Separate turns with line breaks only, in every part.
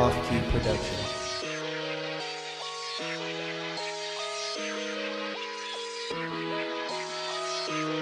Off Key Production. Off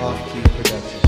Off Key Production.